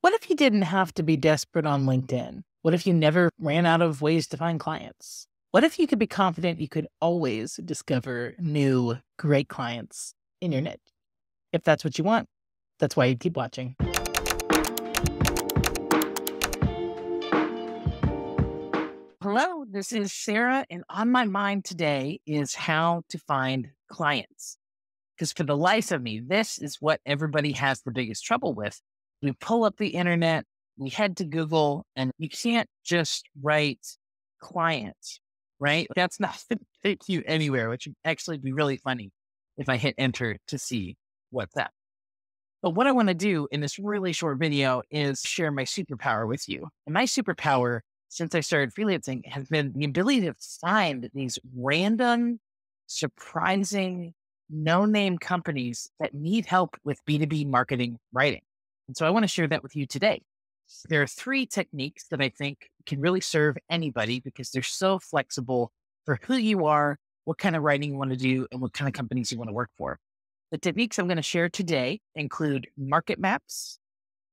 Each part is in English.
What if you didn't have to be desperate on LinkedIn? What if you never ran out of ways to find clients? What if you could be confident you could always discover new, great clients in your niche? If that's what you want, that's why you keep watching. Hello, this is Sarah, and on my mind today is how to find clients. Because for the life of me, this is what everybody has the biggest trouble with. We pull up the internet, we head to Google, and you can't just write clients, right? That's not going to take you anywhere, which would actually be really funny if I hit enter to see what's up. But what I want to do in this really short video is share my superpower with you. And my superpower since I started freelancing has been the ability to find these random, surprising, no name companies that need help with B2B marketing writing. And so I want to share that with you today. There are three techniques that I think can really serve anybody because they're so flexible for who you are, what kind of writing you want to do, and what kind of companies you want to work for. The techniques I'm going to share today include market maps,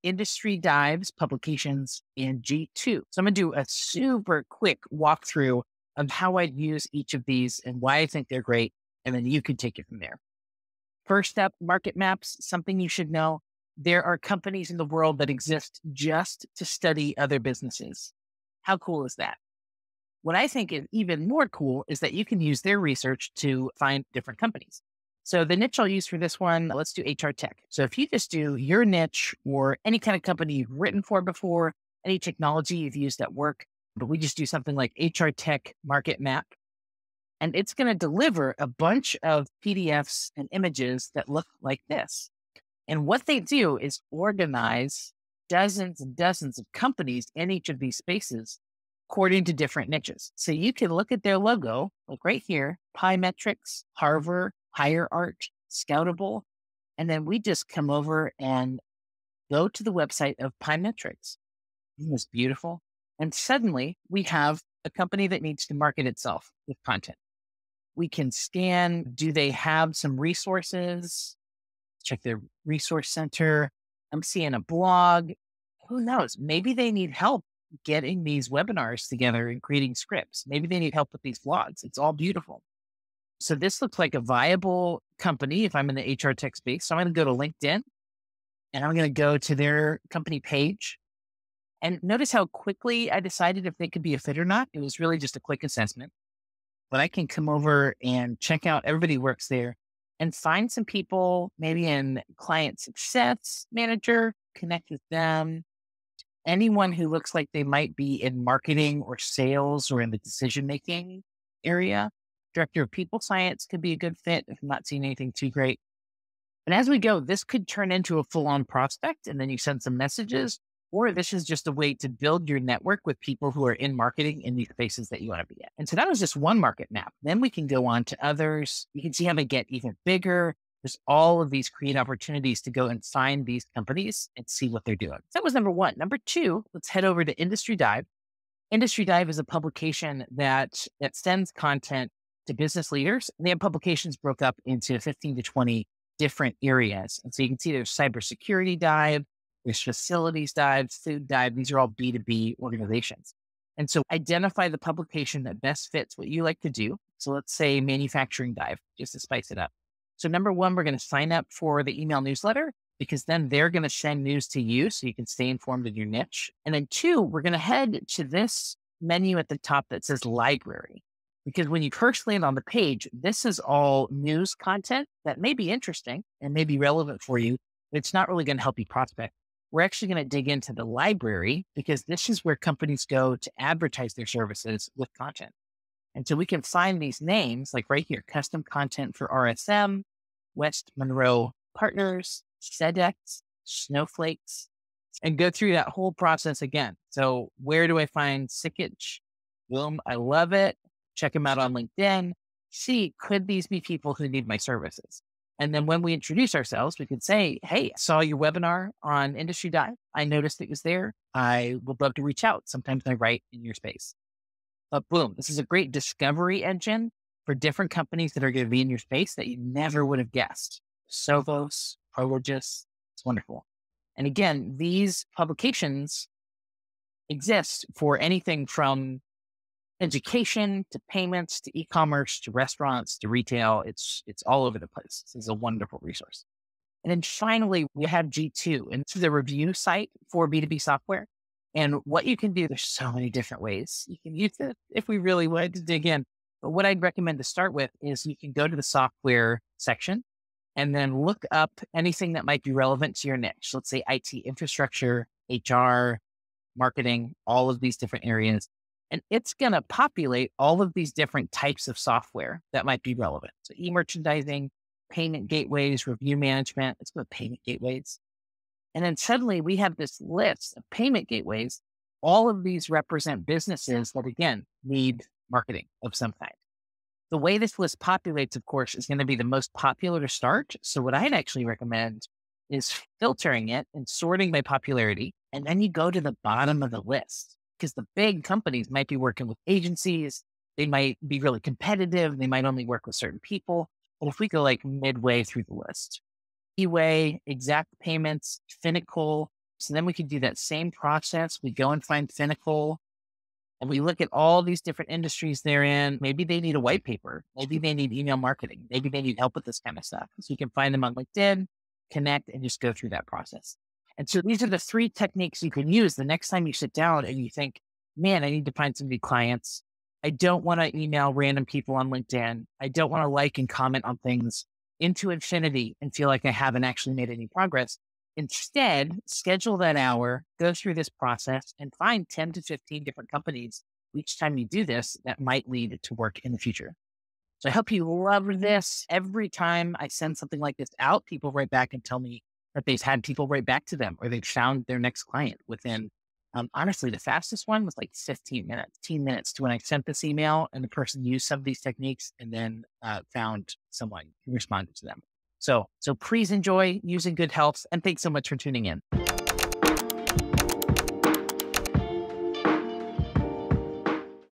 industry dives, publications, and G2. So I'm going to do a super quick walkthrough of how I'd use each of these and why I think they're great. And then you can take it from there. First up, market maps, something you should know. There are companies in the world that exist just to study other businesses. How cool is that? What I think is even more cool is that you can use their research to find different companies. So the niche I'll use for this one, let's do HR tech. So if you just do your niche or any kind of company you've written for before, any technology you've used at work, but we just do something like HR tech market map. And it's going to deliver a bunch of PDFs and images that look like this. And what they do is organize dozens and dozens of companies in each of these spaces according to different niches. So you can look at their logo, like right here, Pymetrics, Harvard, HireArt, Scoutable. And then we just come over and go to the website of Pymetrics. Isn't this beautiful? And suddenly we have a company that needs to market itself with content. We can scan, do they have some resources? Check their resource center. I'm seeing a blog. Who knows? Maybe they need help getting these webinars together and creating scripts. Maybe they need help with these vlogs. It's all beautiful. So this looks like a viable company if I'm in the HR tech space. So I'm going to go to LinkedIn and I'm going to go to their company page. And notice how quickly I decided if they could be a fit or not. It was really just a quick assessment. But I can come over and check out everybody works there and find some people maybe in client success manager, connect with them. Anyone who looks like they might be in marketing or sales or in the decision making area Director of People Science could be a good fit if I'm not seeing anything too great. And as we go, this could turn into a full on prospect and then you send some messages, or this is just a way to build your network with people who are in marketing in these spaces that you want to be in. And so that was just one market map. Then we can go on to others. You can see how they get even bigger. There's all of these create opportunities to go and find these companies and see what they're doing. So that was number one. Number two, let's head over to Industry Dive. Industry Dive is a publication that that sends content to business leaders. They have publications broke up into 15 to 20 different areas. And so you can see there's cybersecurity dive, there's facilities dive, food dive. These are all B2B organizations. And so identify the publication that best fits what you like to do. So let's say manufacturing dive, just to spice it up. So number one, we're going to sign up for the email newsletter because then they're going to send news to you so you can stay informed in your niche. And then two, we're going to head to this menu at the top that says library. Because when you first land on the page, this is all news content that may be interesting and may be relevant for you, but it's not really going to help you prospect. We're actually going to dig into the library because this is where companies go to advertise their services with content. And so we can find these names like right here, custom content for RSM, West Monroe Partners, SEDEX, Snowflakes, and go through that whole process again. So where do I find Sickage? Boom, I love it check them out on LinkedIn, see could these be people who need my services? And then when we introduce ourselves, we could say, Hey, I saw your webinar on Industry Dive. I noticed it was there. I would love to reach out. Sometimes I write in your space. But boom, this is a great discovery engine for different companies that are going to be in your space that you never would have guessed. Sovos, Prologis, it's wonderful. And again, these publications exist for anything from education to payments to e-commerce to restaurants to retail. It's it's all over the place. This is a wonderful resource. And then finally, we have G2, and this is a review site for B2B software. And what you can do, there's so many different ways you can use it if we really wanted to dig in. But what I'd recommend to start with is you can go to the software section and then look up anything that might be relevant to your niche. Let's say IT infrastructure, HR, marketing, all of these different areas. And it's going to populate all of these different types of software that might be relevant. So e merchandising, payment gateways, review management, go with payment gateways. And then suddenly we have this list of payment gateways. All of these represent businesses that, again, need marketing of some kind. The way this list populates, of course, is going to be the most popular to start. So, what I'd actually recommend is filtering it and sorting by popularity. And then you go to the bottom of the list because the big companies might be working with agencies. They might be really competitive. They might only work with certain people. But if we go like midway through the list, eWay, Exact Payments, Finacle. So then we could do that same process. We go and find Finacle and we look at all these different industries they're in. Maybe they need a white paper. Maybe they need email marketing. Maybe they need help with this kind of stuff. So you can find them on LinkedIn, connect, and just go through that process. And so these are the three techniques you can use the next time you sit down and you think, man, I need to find some new clients. I don't want to email random people on LinkedIn. I don't want to like and comment on things into infinity and feel like I haven't actually made any progress. Instead, schedule that hour, go through this process, and find 10 to 15 different companies each time you do this that might lead to work in the future. So I hope you love mm-hmm. this. Every time I send something like this out, people write back and tell me that they've had people write back to them or they've found their next client within um, honestly, the fastest one was like 15 minutes, 10 minutes to when I sent this email and the person used some of these techniques and then uh, found someone who responded to them. So, so please enjoy using good health and thanks so much for tuning in.